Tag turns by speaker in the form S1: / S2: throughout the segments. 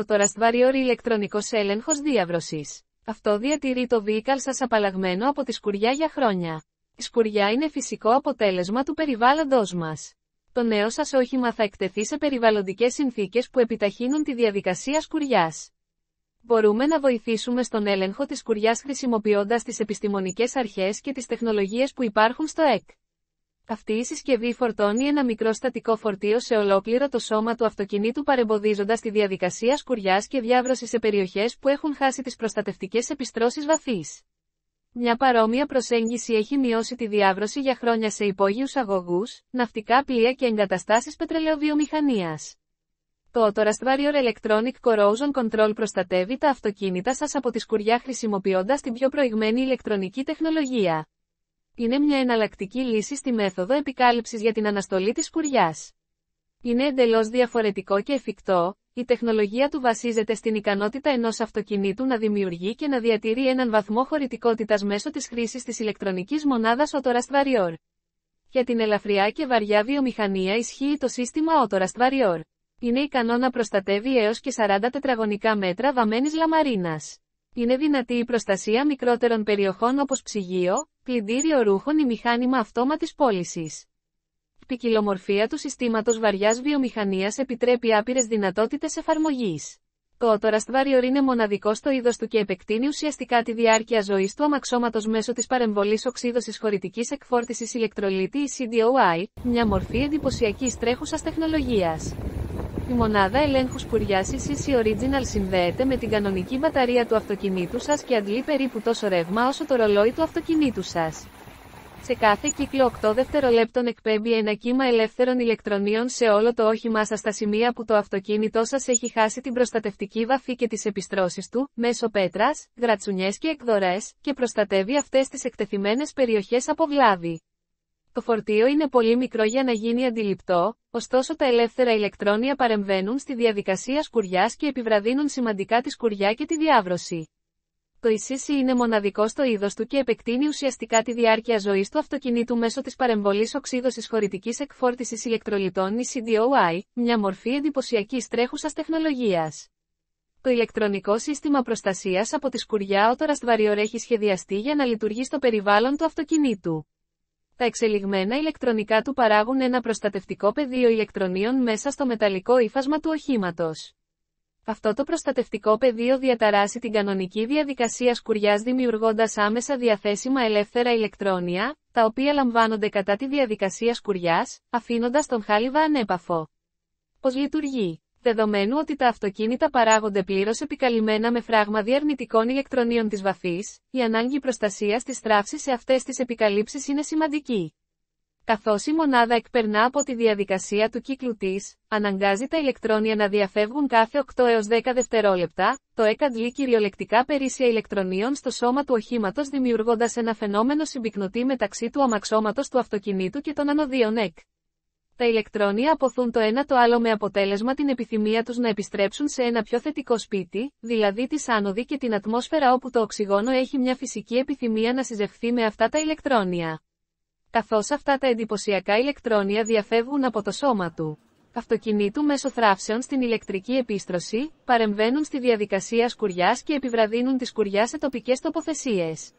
S1: Κοτοραστ Warrior ηλεκτρονικός έλεγχος διάβρωσης. Αυτό διατηρεί το vehicle σας απαλλαγμένο από τη σκουριά για χρόνια. Η σκουριά είναι φυσικό αποτέλεσμα του περιβάλλοντος μας. Το νέο σας όχημα θα εκτεθεί σε περιβαλλοντικές συνθήκες που επιταχύνουν τη διαδικασία σκουριάς. Μπορούμε να βοηθήσουμε στον έλεγχο της σκουριάς χρησιμοποιώντας τις επιστημονικές αρχές και τις τεχνολογίες που υπάρχουν στο ΕΚ. Αυτή η συσκευή φορτώνει ένα μικρό στατικό φορτίο σε ολόκληρο το σώμα του αυτοκινήτου παρεμποδίζοντας τη διαδικασία σκουριάς και διάβρωσης σε περιοχές που έχουν χάσει τις προστατευτικές επιστρώσεις βαθύς. Μια παρόμοια προσέγγιση έχει μειώσει τη διάβρωση για χρόνια σε υπόγειους αγωγούς, ναυτικά πλοία και εγκαταστάσεις πετρελαιοβιομηχανίας. Το Autorust Warrior Electronic Corrosion Control προστατεύει τα αυτοκίνητα σας από τη σκουριά χρησιμοποιώντας την πιο προηγμένη ηλεκτρονική τεχνολογία. Είναι μια εναλλακτική λύση στη μέθοδο επικάλυψης για την αναστολή της σκουριάς. Είναι εντελώς διαφορετικό και εφικτό, η τεχνολογία του βασίζεται στην ικανότητα ενός αυτοκινήτου να δημιουργεί και να διατηρεί έναν βαθμό χωρητικότητας μέσω της χρήσης της ηλεκτρονικής μονάδας Autorust Warrior. Για την ελαφριά και βαριά βιομηχανία ισχύει το σύστημα Autorust Warrior. Είναι ικανό να προστατεύει έως και 40 τετραγωνικά μέτρα βαμμένης λαμαρίνας. Είναι δυνατή η προστασία μικρότερων περιοχών όπως ψυγείο, πλυντήριο ρούχων ή μηχάνημα αυτόματης πώλησης. Η ποικιλομορφία του συστήματος βαριάς βιομηχανίας επιτρέπει άπειρες δυνατότητες εφαρμογής. Το Autorust Warrior είναι μοναδικό στο είδος του και επεκτείνει ουσιαστικά τη διάρκεια ζωής του αμαξώματος μέσω της παρεμβολής οξύδωσης χωρητικής εκφόρτισης ηλεκτρολίτη ή CDOI, μια μορφή εντυπωσιακής τρέχουσας τεχνολογίας. Η μονάδα ελέγχους σπουριάς CC Original συνδέεται με την κανονική μπαταρία του αυτοκινήτου σας και αντλεί περίπου τόσο ρεύμα όσο το ρολόι του αυτοκινήτου σας. Σε κάθε κύκλο 8 δευτερολέπτων εκπέμπει ένα κύμα ελεύθερων ηλεκτρονίων σε όλο το όχημά σας στα σημεία που το αυτοκίνητό σας έχει χάσει την προστατευτική βαφή και τις επιστρώσεις του, μέσω πέτρας, γρατσουνιές και εκδορές, και προστατεύει αυτές τις εκτεθειμένες περιοχές από βλάβη. Το φορτίο είναι πολύ μικρό για να γίνει αντιληπτό, ωστόσο τα ελεύθερα ηλεκτρόνια παρεμβαίνουν στη διαδικασία σκουριάς και επιβραδύνουν σημαντικά τη σκουριά και τη διάβρωση. Το ECC είναι μοναδικό στο είδο του και επεκτείνει ουσιαστικά τη διάρκεια ζωή του αυτοκινήτου μέσω τη παρεμβολή οξύδωση χωρητική εκφόρτιση ηλεκτρολιτών ή CDOI, μια μορφή εντυπωσιακή τρέχουσα τεχνολογία. Το ηλεκτρονικό σύστημα προστασία από τη σκουριά Autorust Warrior έχει σχεδιαστεί για να λειτουργεί στο περιβάλλον του αυτοκινήτου. Τα εξελιγμένα ηλεκτρονικά του παράγουν ένα προστατευτικό πεδίο ηλεκτρονίων μέσα στο μεταλλικό ύφασμα του οχήματος. Αυτό το προστατευτικό πεδίο διαταράσει την κανονική διαδικασία σκουριάς δημιουργώντας άμεσα διαθέσιμα ελεύθερα ηλεκτρόνια, τα οποία λαμβάνονται κατά τη διαδικασία σκουριάς, αφήνοντας τον χάλιβα ανέπαφο. Πώς λειτουργεί; Δεδομένου ότι τα αυτοκίνητα παράγονται πλήρως επικαλυμμένα με φράγμα διαρνητικών ηλεκτρονίων της βαφής, η ανάγκη προστασίας της στράφση σε αυτές τις επικαλύψεις είναι σημαντική. Καθώς η μονάδα εκπερνά από τη διαδικασία του κύκλου της, αναγκάζει τα ηλεκτρόνια να διαφεύγουν κάθε 8 έως 10 δευτερόλεπτα, το ΕΚ αντλεί κυριολεκτικά περίσσια ηλεκτρονίων στο σώμα του οχήματος δημιουργώντας ένα φαινόμενο συμπυκνωτή μεταξύ του αμαξώματος του αυτοκινήτου και των ανωδίων ΕΚ. Τα ηλεκτρόνια αποθούν το ένα το άλλο με αποτέλεσμα την επιθυμία τους να επιστρέψουν σε ένα πιο θετικό σπίτι, δηλαδή τη άνοδη και την ατμόσφαιρα όπου το οξυγόνο έχει μια φυσική επιθυμία να συζευθεί με αυτά τα ηλεκτρόνια. Καθώς αυτά τα εντυπωσιακά ηλεκτρόνια διαφεύγουν από το σώμα του αυτοκινήτου μέσω θράψεων στην ηλεκτρική επίστρωση, παρεμβαίνουν στη διαδικασία σκουριάς και επιβραδύνουν τη σκουριά σε τοπικές τοποθεσίες.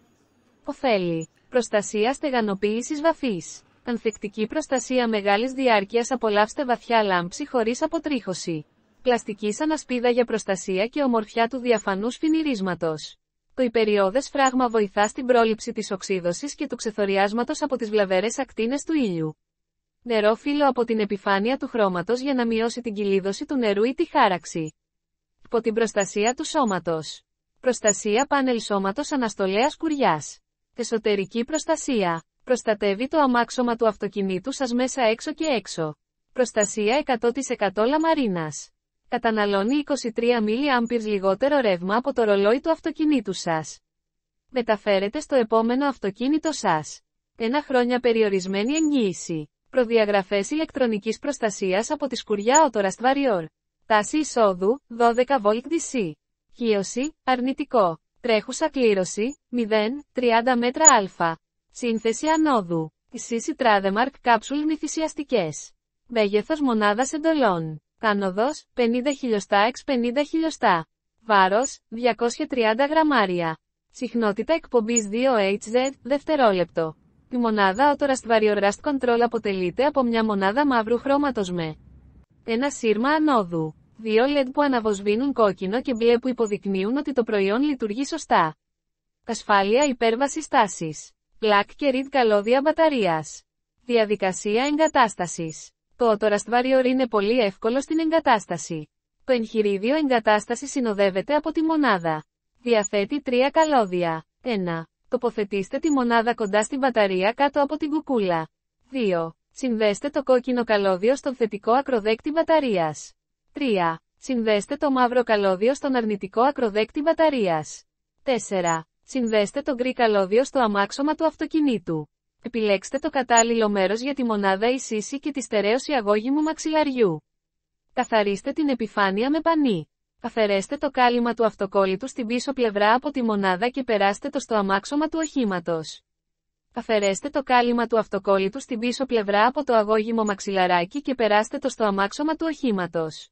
S1: Οφέλη. Προστασία στεγανοποίησης βαφής. Ανθεκτική προστασία μεγάλης διάρκειας απολαύστε βαθιά λάμψη χωρίς αποτρίχωση. Πλαστική ανασπίδα για προστασία και ομορφιά του διαφανούς φινιρίσματος. Το υπεριόδες φράγμα βοηθά στην πρόληψη της οξύδωσης και του ξεθοριάσματος από τις βλαβερές ακτίνες του ήλιου. Νερό φύλλο από την επιφάνεια του χρώματος για να μειώσει την κυλίδωση του νερού ή τη χάραξη. Υπό την προστασία του σώματος. Προστασία πάνελ σώματος αναστολέας κουριάς. Εσωτερική προστασία. Προστατεύει το αμάξωμα του αυτοκινήτου σας μέσα έξω και έξω. Προστασία 100% λαμαρίνας. Καταναλώνει 23 mA λιγότερο ρεύμα από το ρολόι του αυτοκινήτου σας. Μεταφέρετε στο επόμενο αυτοκίνητο σας. Ένα χρόνια περιορισμένη εγγύηση. Προδιαγραφές ηλεκτρονικής προστασίας από τη σκουριά Autorast Warrior. Τάση εισόδου, 12 V DC. Χίωση, αρνητικό. Τρέχουσα κλήρωση, 0, 30 μέτρα α. Σύνθεση ανόδου. Σύση Τράδεμαρκ κάψουλ νηθυσιαστικές. Μέγεθος μονάδας εντολών. Κάνοδος, 50 χιλιοστά εξ 50 χιλιοστά. Βάρος, 230 γραμμάρια. Συχνότητα εκπομπής 2Hz, δευτερόλεπτο. Η μονάδα Autorast Rust Control αποτελείται από μια μονάδα μαύρου χρώματος με ένα σύρμα ανόδου. Δύο LED που αναβοσβήνουν κόκκινο και μπλε που υποδεικνύουν ότι το προϊόν λειτουργεί σωστά. Ασφάλεια υπέρβασης τάσης. Black και read καλώδια μπαταρίας. Διαδικασία εγκατάστασης. Το Autorast Warrior είναι πολύ εύκολο στην εγκατάσταση. Το εγχειρίδιο εγκατάσταση συνοδεύεται από τη μονάδα. Διαθέτει τρία καλώδια. 1. Τοποθετήστε τη μονάδα κοντά στην μπαταρία κάτω από την κουκούλα. 2. Συνδέστε το κόκκινο καλώδιο στον θετικό ακροδέκτη μπαταρίας. 3. Συνδέστε το μαύρο καλώδιο στον αρνητικό ακροδέκτη μπαταρίας. 4. Συνδέστε το γκρι καλώδιο στο αμάξωμα του αυτοκινήτου. Επιλέξτε το κατάλληλο μέρος για τη μονάδα εισήση και τη στερέωση αγώγημου μαξιλαριού. Καθαρίστε την επιφάνεια με πανί. Αφαιρέστε το κάλυμα του αυτοκόλλητου στην πίσω πλευρά από τη μονάδα και περάστε το στο αμάξωμα του οχήματος. Αφαιρέστε το κάλυμα του αυτοκόλλητου στην πίσω πλευρά από το αγώγημο μαξιλαράκι και περάστε το στο αμάξωμα του οχήματος.